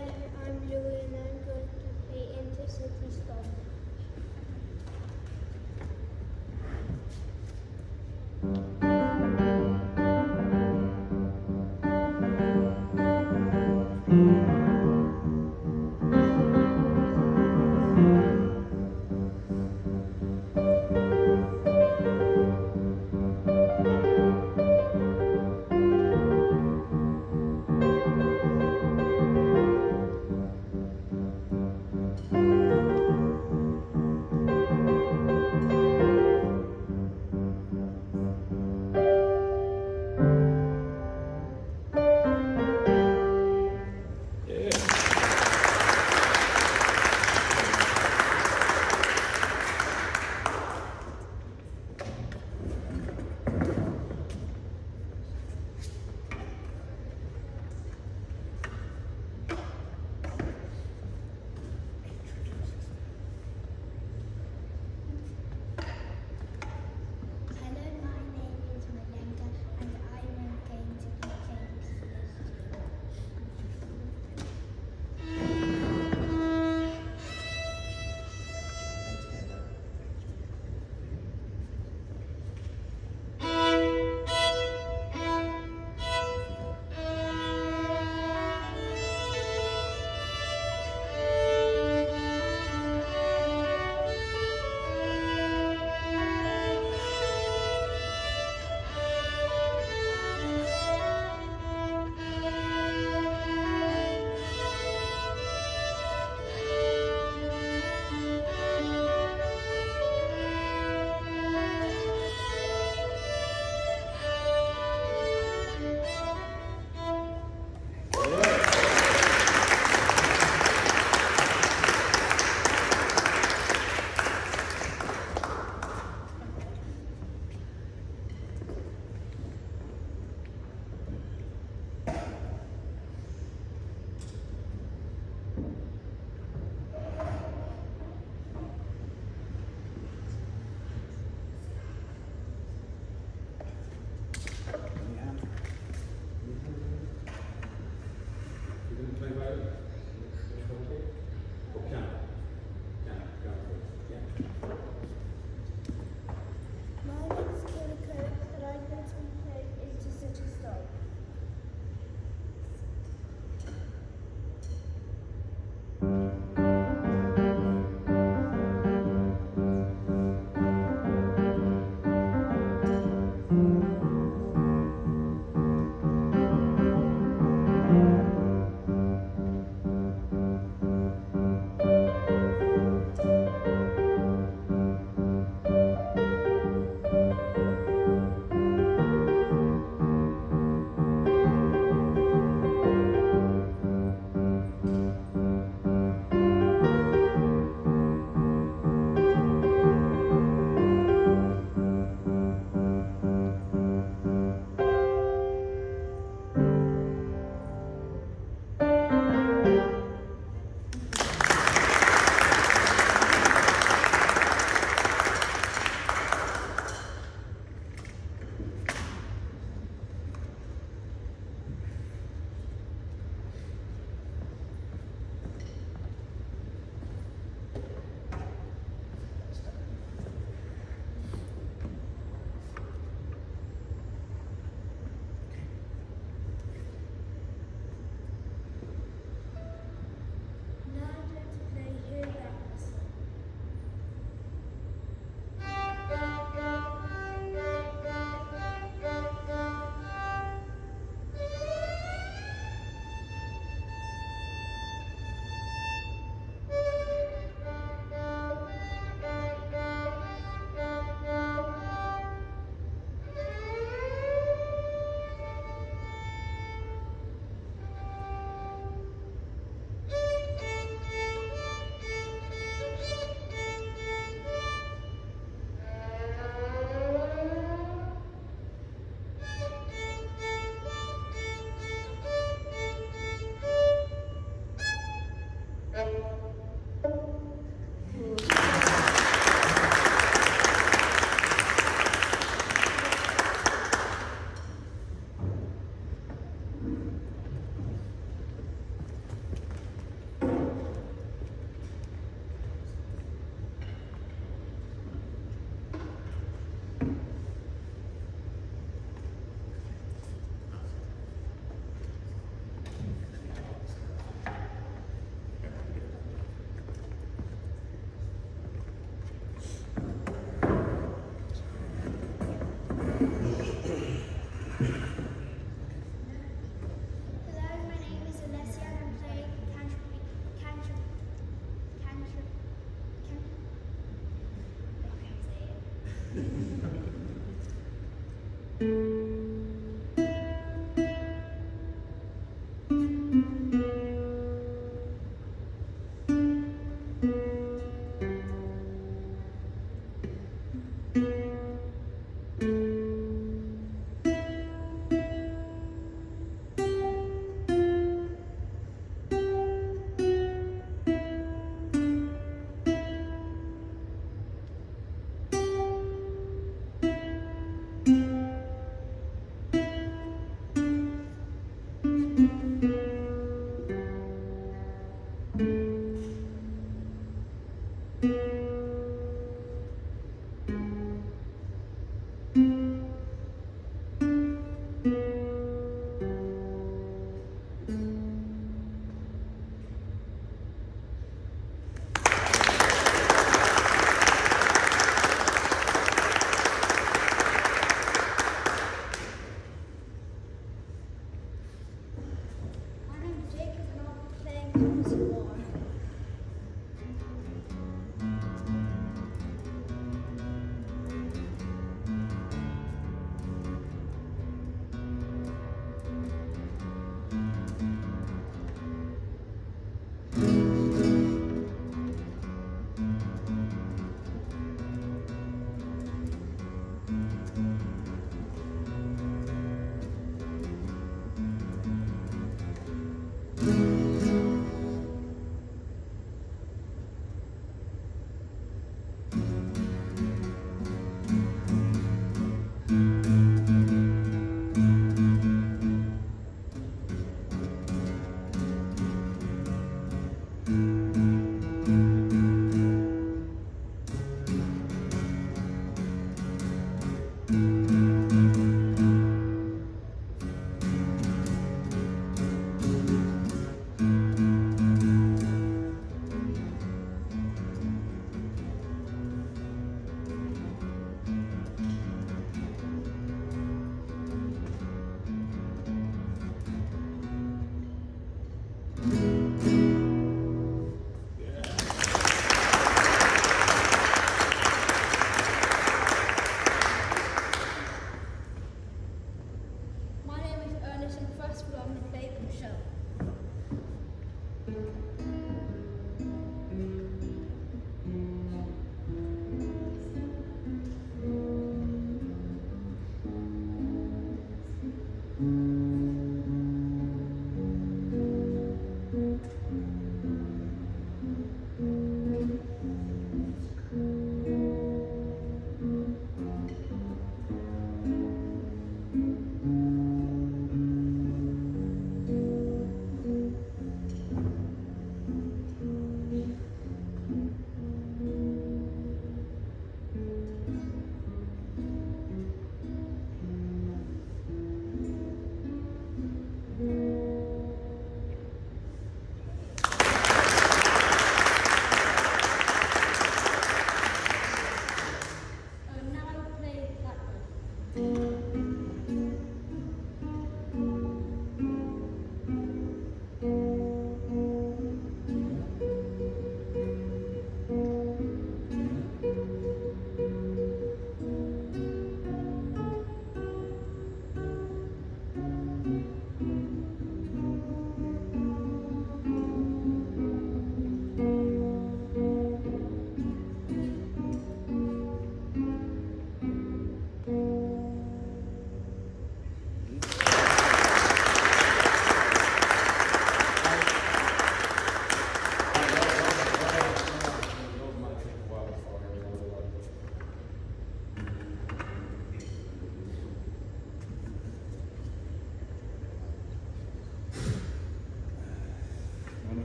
everyone, I'm Louie and I'm going to play Intercity Stop.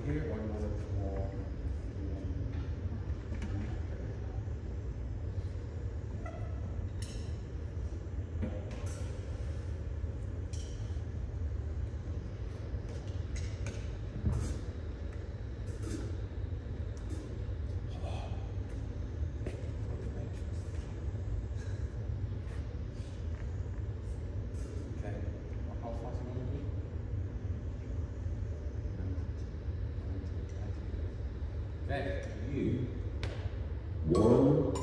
here, one moment for back to you. One,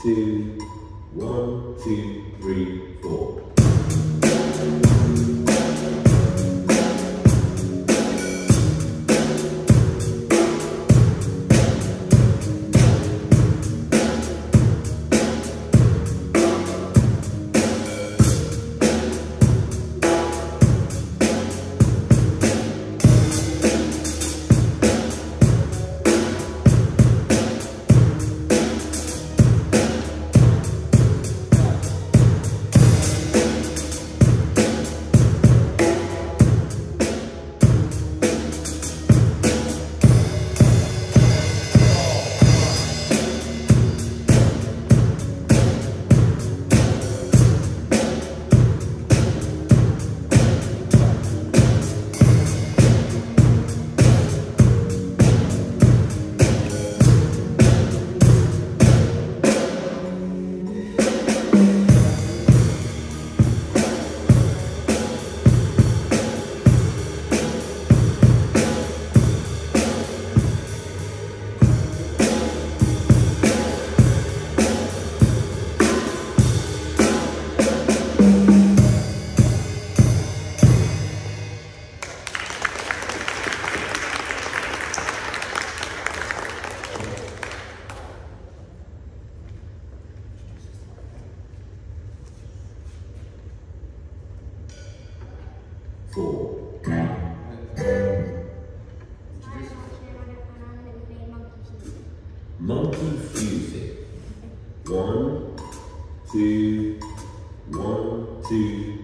two, one, two. One, two, one, two,